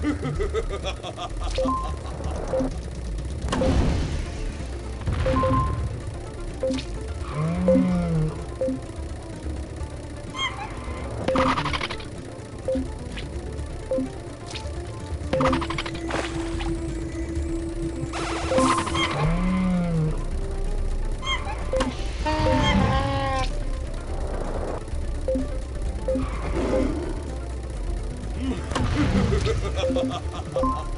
Thank you. Ha ha ha ha ha ha!